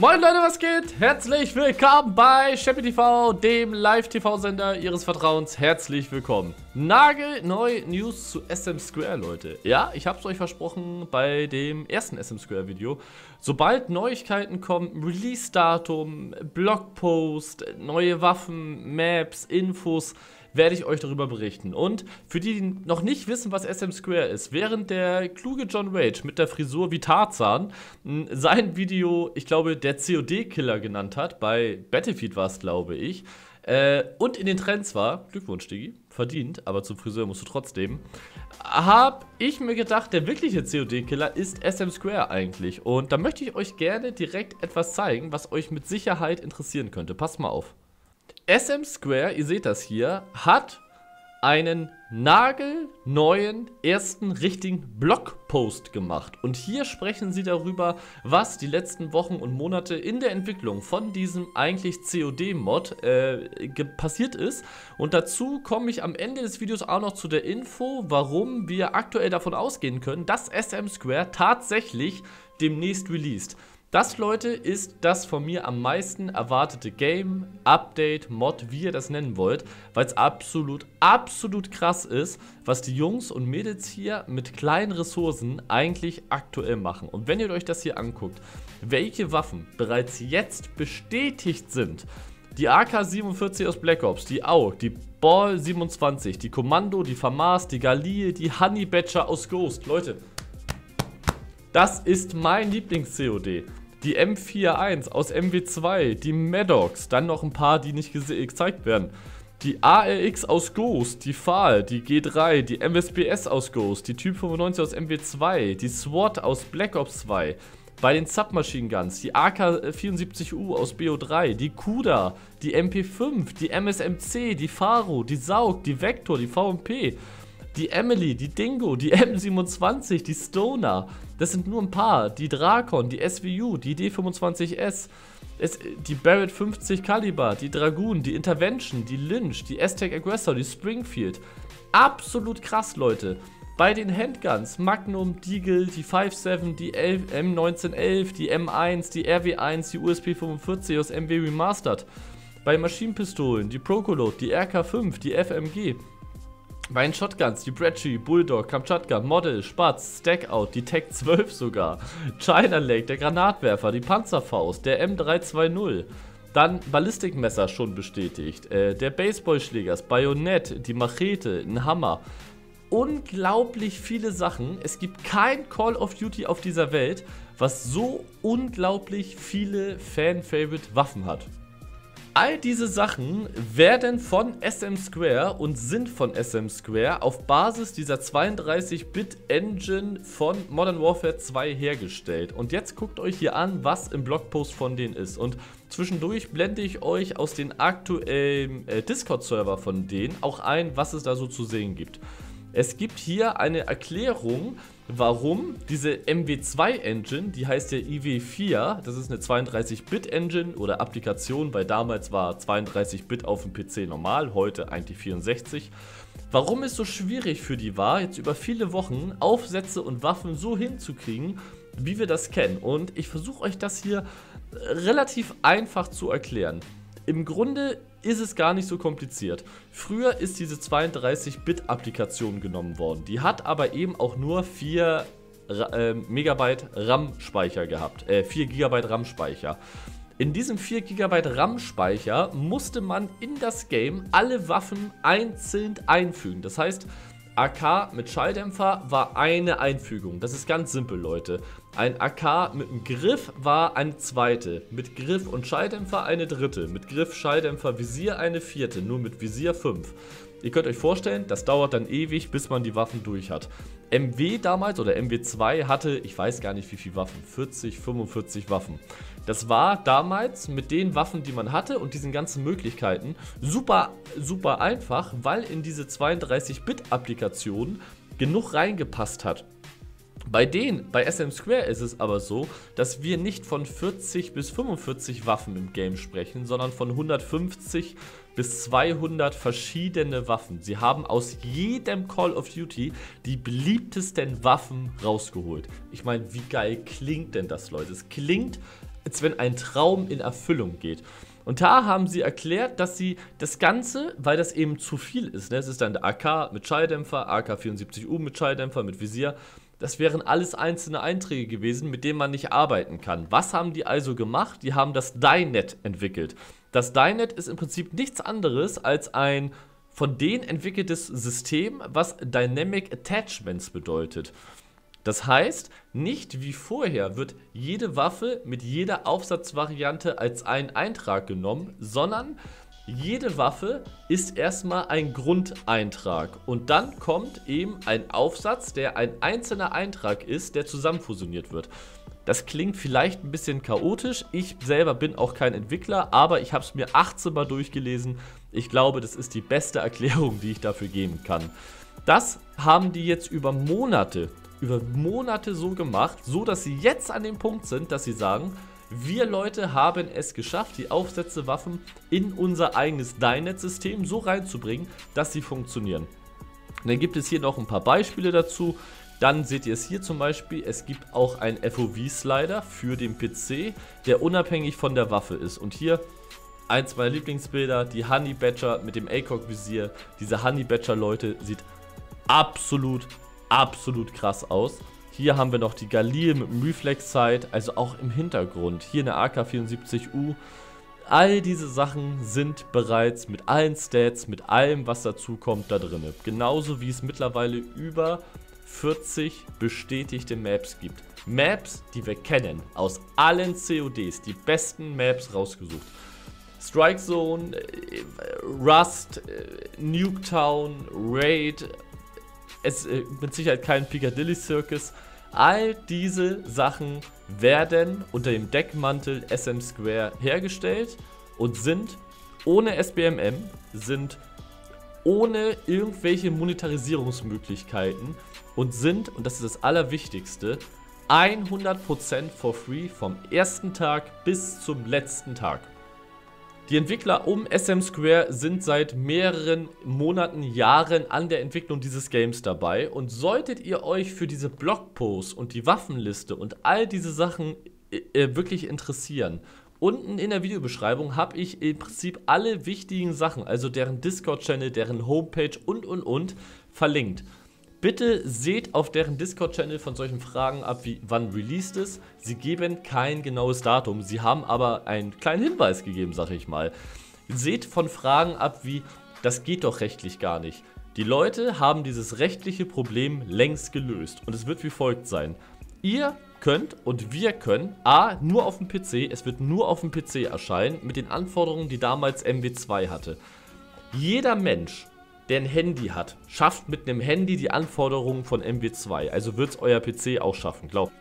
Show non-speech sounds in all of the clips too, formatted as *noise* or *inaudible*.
Moin Leute, was geht? Herzlich willkommen bei Sheppy TV, dem Live-TV-Sender Ihres Vertrauens. Herzlich willkommen. Nagelneu News zu SM Square, Leute. Ja, ich hab's euch versprochen bei dem ersten SM Square Video. Sobald Neuigkeiten kommen, Release-Datum, Blogpost, neue Waffen, Maps, Infos, werde ich euch darüber berichten. Und für die, die noch nicht wissen, was SM Square ist, während der kluge John Rage mit der Frisur wie Tarzan sein Video, ich glaube, der COD-Killer genannt hat, bei Battlefield war es, glaube ich, äh, und in den Trends war, Glückwunsch, Digi, verdient, aber zum Friseur musst du trotzdem, habe ich mir gedacht, der wirkliche COD-Killer ist SM Square eigentlich. Und da möchte ich euch gerne direkt etwas zeigen, was euch mit Sicherheit interessieren könnte. Passt mal auf. SM Square, ihr seht das hier, hat einen nagelneuen ersten richtigen Blogpost gemacht. Und hier sprechen sie darüber, was die letzten Wochen und Monate in der Entwicklung von diesem eigentlich COD-Mod äh, passiert ist. Und dazu komme ich am Ende des Videos auch noch zu der Info, warum wir aktuell davon ausgehen können, dass SM Square tatsächlich demnächst released. Das, Leute, ist das von mir am meisten erwartete Game, Update, Mod, wie ihr das nennen wollt, weil es absolut, absolut krass ist, was die Jungs und Mädels hier mit kleinen Ressourcen eigentlich aktuell machen. Und wenn ihr euch das hier anguckt, welche Waffen bereits jetzt bestätigt sind, die AK-47 aus Black Ops, die AUG, die Ball 27, die Kommando, die FAMAS, die Galil, die Honey Badger aus Ghost. Leute, das ist mein Lieblings-COD die M41 aus MW2, die Maddox, dann noch ein paar, die nicht gezeigt werden. Die ARX aus Ghost, die FAL, die G3, die MSBS aus Ghost, die Typ 95 aus MW2, die SWAT aus Black Ops 2, bei den Submachine Guns, die AK-74U aus BO3, die Kuda, die MP5, die MSMC, die Faro, die Saug, die Vector, die VMP, die Emily, die Dingo, die M27, die Stoner. Das sind nur ein paar. Die Drakon, die SVU, die D25S, es, die Barrett 50 Caliber, die Dragoon, die Intervention, die Lynch, die Aztec Aggressor, die Springfield. Absolut krass, Leute. Bei den Handguns, Magnum, Deagle, die 5.7, die M1911, die M1, die RW1, die USP 45 aus MW Remastered. Bei Maschinenpistolen, die Procolot, die RK5, die FMG. Bei den Shotguns, die Bratchy, Bulldog, Kamtschatka, Model, Spatz, Stackout, die Tech 12 sogar, China Lake, der Granatwerfer, die Panzerfaust, der M320, dann Ballistikmesser schon bestätigt, äh, der Baseballschläger, das Bajonett, die Machete, ein Hammer. Unglaublich viele Sachen. Es gibt kein Call of Duty auf dieser Welt, was so unglaublich viele Fan-Favorite Waffen hat. All diese Sachen werden von SM Square und sind von SM Square auf Basis dieser 32-Bit-Engine von Modern Warfare 2 hergestellt. Und jetzt guckt euch hier an, was im Blogpost von denen ist. Und zwischendurch blende ich euch aus den aktuellen äh, Discord-Server von denen auch ein, was es da so zu sehen gibt. Es gibt hier eine Erklärung, warum diese MW2-Engine, die heißt ja IW4, das ist eine 32-Bit-Engine oder Applikation, weil damals war 32-Bit auf dem PC normal, heute eigentlich 64. Warum es so schwierig für die war, jetzt über viele Wochen Aufsätze und Waffen so hinzukriegen, wie wir das kennen. Und ich versuche euch das hier relativ einfach zu erklären. Im Grunde ist es gar nicht so kompliziert. Früher ist diese 32-Bit-Applikation genommen worden. Die hat aber eben auch nur 4 äh, Megabyte RAM-Speicher gehabt. Äh, 4 GB RAM-Speicher. In diesem 4 GB RAM-Speicher musste man in das Game alle Waffen einzeln einfügen. Das heißt, AK mit Schalldämpfer war eine Einfügung. Das ist ganz simpel, Leute. Ein AK mit einem Griff war eine zweite. Mit Griff und Schalldämpfer eine dritte. Mit Griff, Schalldämpfer, Visier eine vierte. Nur mit Visier fünf. Ihr könnt euch vorstellen, das dauert dann ewig, bis man die Waffen durch hat. MW damals oder MW2 hatte, ich weiß gar nicht wie viele Waffen, 40, 45 Waffen. Das war damals mit den Waffen, die man hatte und diesen ganzen Möglichkeiten super, super einfach, weil in diese 32-Bit-Applikation genug reingepasst hat. Bei denen, bei SM Square ist es aber so, dass wir nicht von 40 bis 45 Waffen im Game sprechen, sondern von 150 bis 200 verschiedene Waffen. Sie haben aus jedem Call of Duty die beliebtesten Waffen rausgeholt. Ich meine, wie geil klingt denn das, Leute? Es klingt als wenn ein Traum in Erfüllung geht. Und da haben sie erklärt, dass sie das Ganze, weil das eben zu viel ist, ne, es ist dann der AK mit Schalldämpfer, AK-74U mit Schalldämpfer, mit Visier, das wären alles einzelne Einträge gewesen, mit denen man nicht arbeiten kann. Was haben die also gemacht? Die haben das Dynet entwickelt. Das Dynet ist im Prinzip nichts anderes als ein von denen entwickeltes System, was Dynamic Attachments bedeutet. Das heißt, nicht wie vorher wird jede Waffe mit jeder Aufsatzvariante als ein Eintrag genommen, sondern jede Waffe ist erstmal ein Grundeintrag und dann kommt eben ein Aufsatz, der ein einzelner Eintrag ist, der zusammenfusioniert wird. Das klingt vielleicht ein bisschen chaotisch. Ich selber bin auch kein Entwickler, aber ich habe es mir 18 Mal durchgelesen. Ich glaube, das ist die beste *laughs* Erklärung, die ich dafür geben kann. Das haben die jetzt über Monate, über Monate so gemacht, so dass sie jetzt an dem Punkt sind, dass sie sagen, wir Leute haben es geschafft, die Aufsätze Waffen in unser eigenes Dynet-System so reinzubringen, dass sie funktionieren. Und dann gibt es hier noch ein paar Beispiele dazu. Dann seht ihr es hier zum Beispiel, es gibt auch einen FOV-Slider für den PC, der unabhängig von der Waffe ist. Und hier eins meiner Lieblingsbilder, die Honey Badger mit dem ACOG-Visier. Diese Honey Badger-Leute sieht absolut, absolut krass aus. Hier haben wir noch die Galil mit dem Reflex-Sight, also auch im Hintergrund. Hier eine AK-74U. All diese Sachen sind bereits mit allen Stats, mit allem, was dazu kommt, da drin. Genauso wie es mittlerweile über 40 bestätigte Maps gibt. Maps, die wir kennen, aus allen CODs, die besten Maps rausgesucht. Strike Zone, äh, Rust, äh, Nuketown, Raid, es äh, mit Sicherheit kein Piccadilly Circus. All diese Sachen werden unter dem Deckmantel SM Square hergestellt und sind ohne SBMM, sind ohne irgendwelche Monetarisierungsmöglichkeiten und sind, und das ist das Allerwichtigste, 100% for free vom ersten Tag bis zum letzten Tag. Die Entwickler um SM Square sind seit mehreren Monaten, Jahren an der Entwicklung dieses Games dabei und solltet ihr euch für diese Blogposts und die Waffenliste und all diese Sachen äh, wirklich interessieren, unten in der Videobeschreibung habe ich im Prinzip alle wichtigen Sachen, also deren Discord-Channel, deren Homepage und und und verlinkt. Bitte seht auf deren Discord-Channel von solchen Fragen ab, wie wann released ist. Sie geben kein genaues Datum, sie haben aber einen kleinen Hinweis gegeben, sag ich mal. Seht von Fragen ab wie, das geht doch rechtlich gar nicht. Die Leute haben dieses rechtliche Problem längst gelöst und es wird wie folgt sein. Ihr könnt und wir können A, nur auf dem PC, es wird nur auf dem PC erscheinen, mit den Anforderungen, die damals MW2 hatte. Jeder Mensch der ein Handy hat, schafft mit einem Handy die Anforderungen von MW2. Also wird es euer PC auch schaffen, glaubt.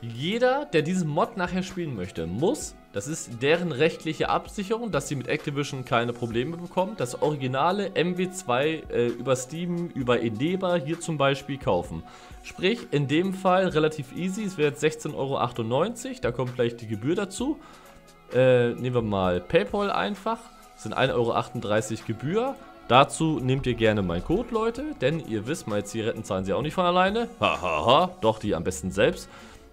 Jeder, der diesen Mod nachher spielen möchte, muss, das ist deren rechtliche Absicherung, dass sie mit Activision keine Probleme bekommen, das originale MW2 äh, über Steam, über Endeavor hier zum Beispiel kaufen. Sprich, in dem Fall relativ easy, es wäre jetzt 16,98 Euro, da kommt gleich die Gebühr dazu. Äh, nehmen wir mal PayPal einfach, das sind 1,38 Euro Gebühr. Dazu nehmt ihr gerne meinen Code, Leute, denn ihr wisst, meine Zigaretten zahlen sie auch nicht von alleine. Hahaha, doch, die am besten selbst.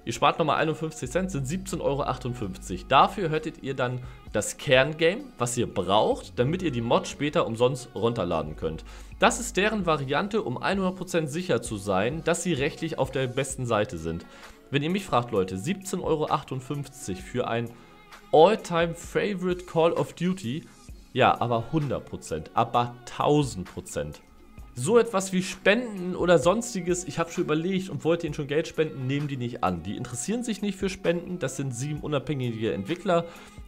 Ihr spart nochmal 51 Cent, sind 17,58 Euro. Dafür hättet ihr dann das Kerngame, was ihr braucht, damit ihr die Mod später umsonst runterladen könnt. Das ist deren Variante, um 100% sicher zu sein, dass sie rechtlich auf der besten Seite sind. Wenn ihr mich fragt, Leute, 17,58 Euro für ein All-Time Favorite Call of Duty ja, aber 100%, aber 1000%. So etwas wie Spenden oder sonstiges, ich habe schon überlegt und wollte ihnen schon Geld spenden, nehmen die nicht an. Die interessieren sich nicht für Spenden, das sind sieben unabhängige Entwickler,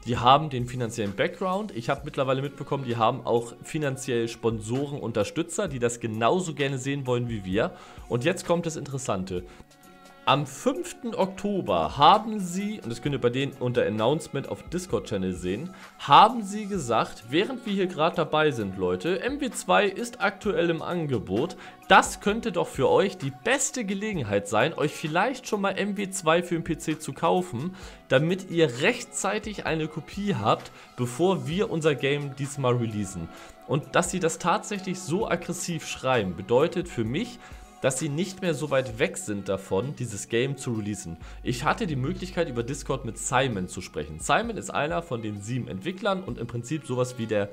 die haben den finanziellen Background. Ich habe mittlerweile mitbekommen, die haben auch finanziell Sponsoren, Unterstützer, die das genauso gerne sehen wollen wie wir. Und jetzt kommt das Interessante. Am 5. Oktober haben sie, und das könnt ihr bei denen unter Announcement auf Discord-Channel sehen, haben sie gesagt, während wir hier gerade dabei sind, Leute, MW2 ist aktuell im Angebot. Das könnte doch für euch die beste Gelegenheit sein, euch vielleicht schon mal MW2 für den PC zu kaufen, damit ihr rechtzeitig eine Kopie habt, bevor wir unser Game diesmal releasen. Und dass sie das tatsächlich so aggressiv schreiben, bedeutet für mich, dass sie nicht mehr so weit weg sind davon, dieses Game zu releasen. Ich hatte die Möglichkeit, über Discord mit Simon zu sprechen. Simon ist einer von den sieben Entwicklern und im Prinzip sowas wie der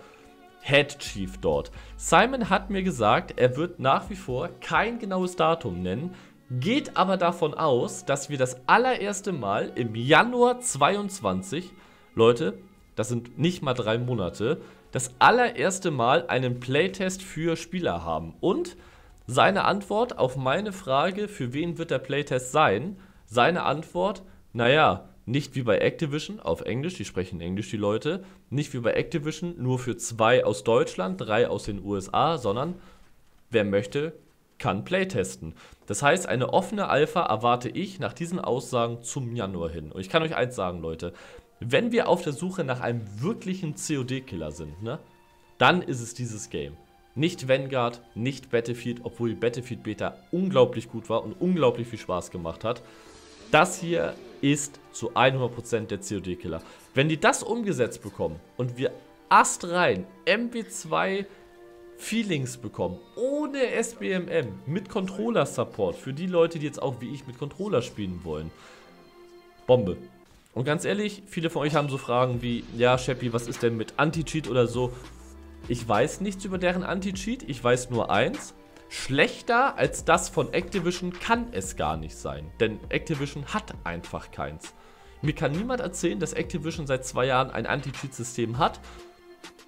Head Chief dort. Simon hat mir gesagt, er wird nach wie vor kein genaues Datum nennen, geht aber davon aus, dass wir das allererste Mal im Januar 22, Leute, das sind nicht mal drei Monate, das allererste Mal einen Playtest für Spieler haben. Und seine Antwort auf meine Frage, für wen wird der Playtest sein, seine Antwort, naja, nicht wie bei Activision auf Englisch, die sprechen Englisch die Leute, nicht wie bei Activision nur für zwei aus Deutschland, drei aus den USA, sondern wer möchte, kann Playtesten. Das heißt, eine offene Alpha erwarte ich nach diesen Aussagen zum Januar hin. Und ich kann euch eins sagen, Leute, wenn wir auf der Suche nach einem wirklichen COD-Killer sind, ne, dann ist es dieses Game. Nicht Vanguard, nicht Battlefield, obwohl Battlefield Beta unglaublich gut war und unglaublich viel Spaß gemacht hat. Das hier ist zu 100% der COD-Killer. Wenn die das umgesetzt bekommen und wir astrein MW2 Feelings bekommen, ohne SBMM, mit Controller-Support, für die Leute, die jetzt auch wie ich mit Controller spielen wollen, Bombe. Und ganz ehrlich, viele von euch haben so Fragen wie, ja, Sheppy, was ist denn mit Anti-Cheat oder so? Ich weiß nichts über deren Anti-Cheat, ich weiß nur eins. Schlechter als das von Activision kann es gar nicht sein, denn Activision hat einfach keins. Mir kann niemand erzählen, dass Activision seit zwei Jahren ein Anti-Cheat-System hat,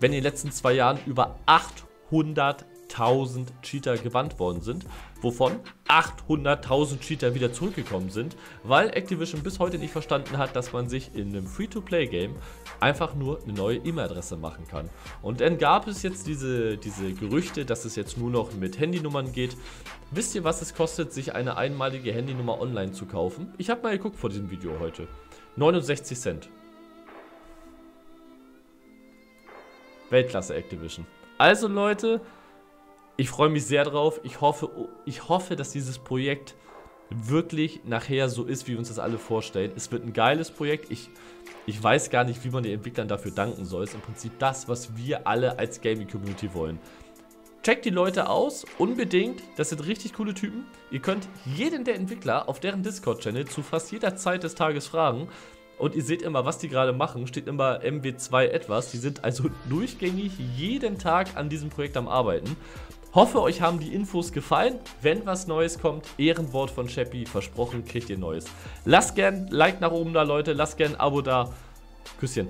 wenn in den letzten zwei Jahren über 800 800.000 Cheater gebannt worden sind, wovon 800.000 Cheater wieder zurückgekommen sind, weil Activision bis heute nicht verstanden hat, dass man sich in einem Free-to-Play-Game einfach nur eine neue E-Mail-Adresse machen kann. Und dann gab es jetzt diese, diese Gerüchte, dass es jetzt nur noch mit Handynummern geht. Wisst ihr, was es kostet, sich eine einmalige Handynummer online zu kaufen? Ich habe mal geguckt vor diesem Video heute. 69 Cent. Weltklasse Activision. Also Leute, ich freue mich sehr drauf. Ich hoffe, ich hoffe, dass dieses Projekt wirklich nachher so ist, wie wir uns das alle vorstellen. Es wird ein geiles Projekt. Ich, ich weiß gar nicht, wie man den Entwicklern dafür danken soll. Es ist im Prinzip das, was wir alle als Gaming-Community wollen. Checkt die Leute aus, unbedingt. Das sind richtig coole Typen. Ihr könnt jeden der Entwickler auf deren Discord-Channel zu fast jeder Zeit des Tages fragen. Und ihr seht immer, was die gerade machen. Steht immer MW2 etwas. Die sind also durchgängig jeden Tag an diesem Projekt am Arbeiten. Hoffe, euch haben die Infos gefallen. Wenn was Neues kommt, Ehrenwort von Chappy, versprochen, kriegt ihr Neues. Lasst gern Like nach oben da, Leute. Lasst gern ein Abo da. Küsschen.